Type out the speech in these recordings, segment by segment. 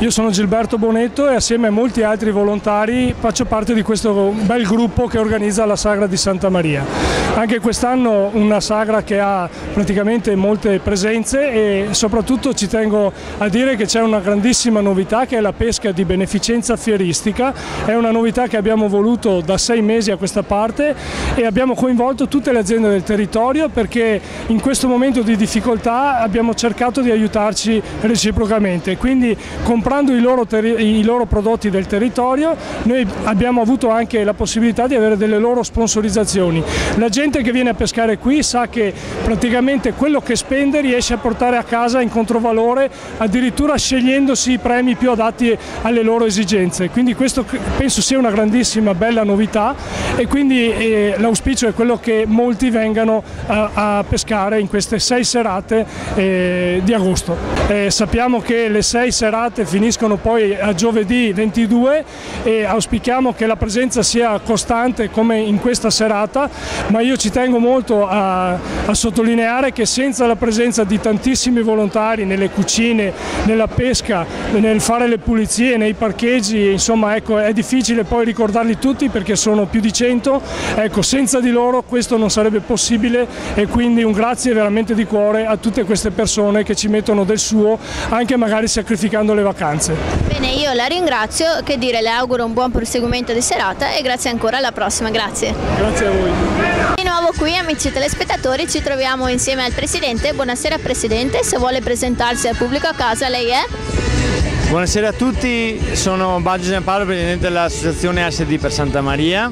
Io sono Gilberto Bonetto e assieme a molti altri volontari faccio parte di questo bel gruppo che organizza la Sagra di Santa Maria. Anche quest'anno una sagra che ha praticamente molte presenze e soprattutto ci tengo a dire che c'è una grandissima novità che è la pesca di beneficenza fieristica. È una novità che abbiamo voluto da sei mesi a questa parte e abbiamo coinvolto tutte le aziende del territorio perché in questo momento di difficoltà abbiamo cercato di aiutarci reciprocamente. Quindi comprando i loro, i loro, prodotti del territorio noi abbiamo avuto anche la possibilità di avere delle loro sponsorizzazioni. La gente che viene a pescare qui sa che praticamente quello che spende riesce a portare a casa in controvalore addirittura scegliendosi i premi più adatti alle loro esigenze. Quindi questo penso sia una grandissima bella novità e quindi eh, l'auspicio è quello che molti vengano a, a pescare in queste sei serate eh, di agosto. Eh, sappiamo che le sei serate finiscono poi a giovedì 22 e auspichiamo che la presenza sia costante come in questa serata, ma io ci tengo molto a, a sottolineare che senza la presenza di tantissimi volontari nelle cucine, nella pesca, nel fare le pulizie, nei parcheggi, insomma ecco, è difficile poi ricordarli tutti perché sono più di 100, ecco, senza di loro questo non sarebbe possibile e quindi un grazie veramente di cuore a tutte queste persone che ci mettono del suo, anche magari sacrificando le vacanze. Bene, io la ringrazio, che dire, le auguro un buon proseguimento di serata e grazie ancora, alla prossima, grazie. Grazie a voi. Di nuovo qui, amici telespettatori, ci troviamo insieme al Presidente. Buonasera Presidente, se vuole presentarsi al pubblico a casa, lei è? Buonasera a tutti, sono Baggio Giampaolo, Presidente dell'Associazione ASD per Santa Maria.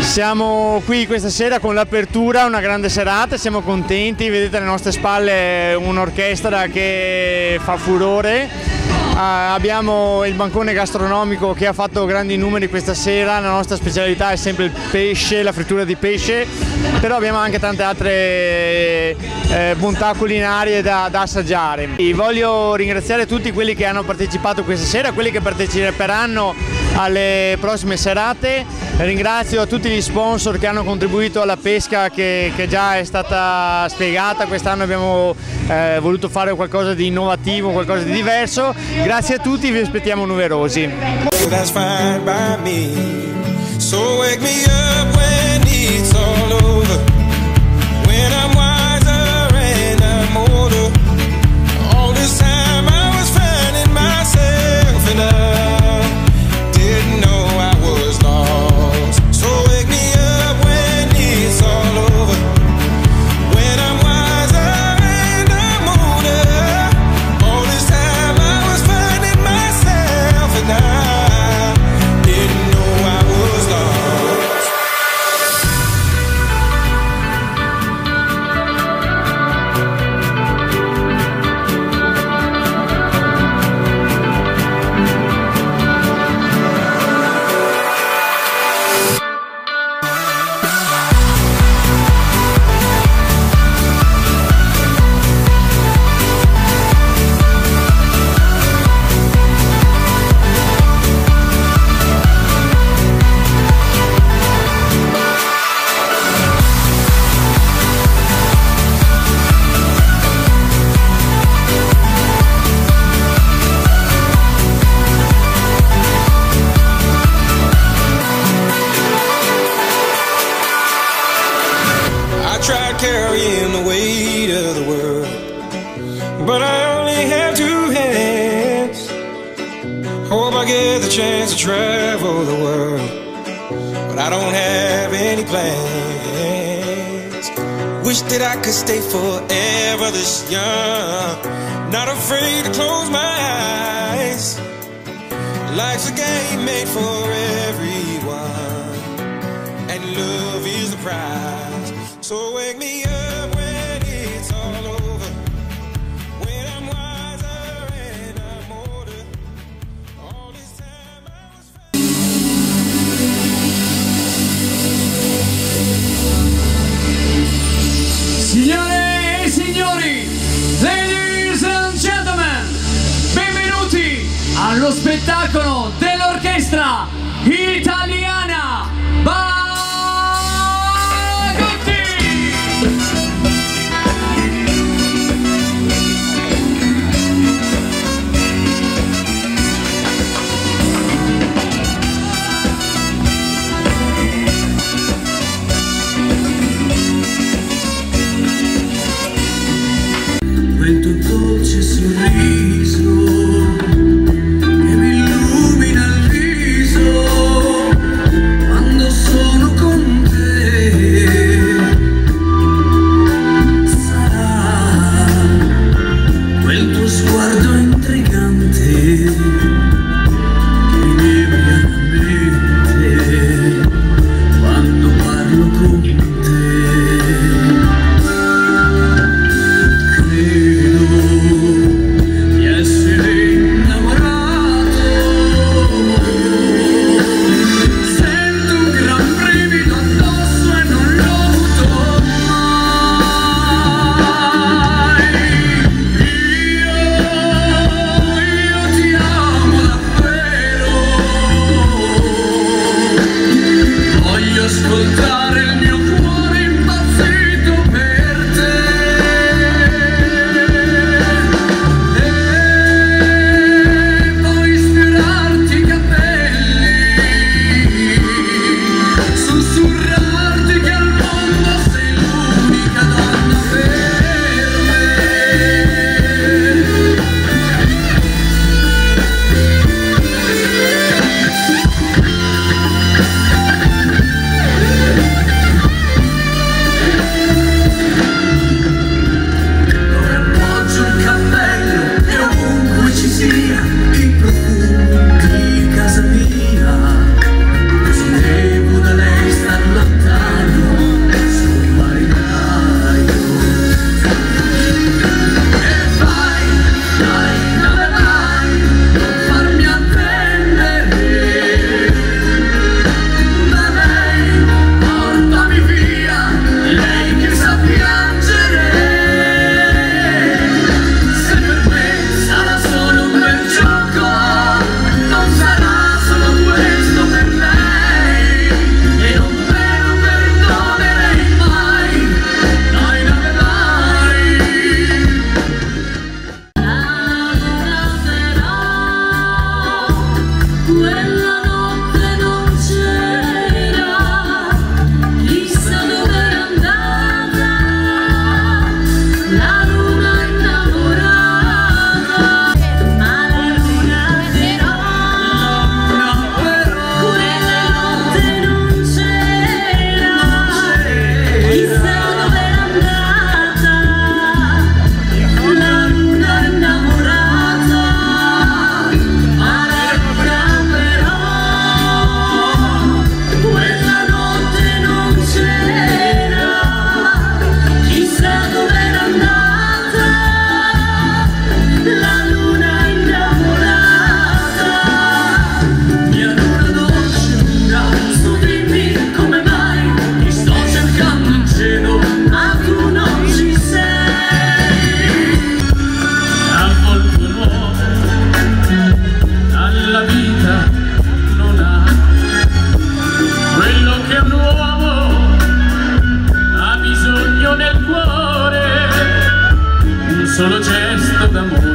Siamo qui questa sera con l'apertura, una grande serata, siamo contenti, vedete alle nostre spalle un'orchestra che fa furore abbiamo il bancone gastronomico che ha fatto grandi numeri questa sera, la nostra specialità è sempre il pesce, la frittura di pesce, però abbiamo anche tante altre eh, bontà culinarie da, da assaggiare. E voglio ringraziare tutti quelli che hanno partecipato questa sera, quelli che parteciperanno alle prossime serate. Ringrazio tutti gli sponsor che hanno contribuito alla pesca che, che già è stata spiegata, quest'anno abbiamo eh, voluto fare qualcosa di innovativo, qualcosa di diverso. Grazie a tutti, vi aspettiamo numerosi. So wake me up when it's all over. plans to travel the world, but I don't have any plans. Wish that I could stay forever this young, not afraid to close my eyes. Life's a game made for everyone, and love is the prize. solo gesto d'amore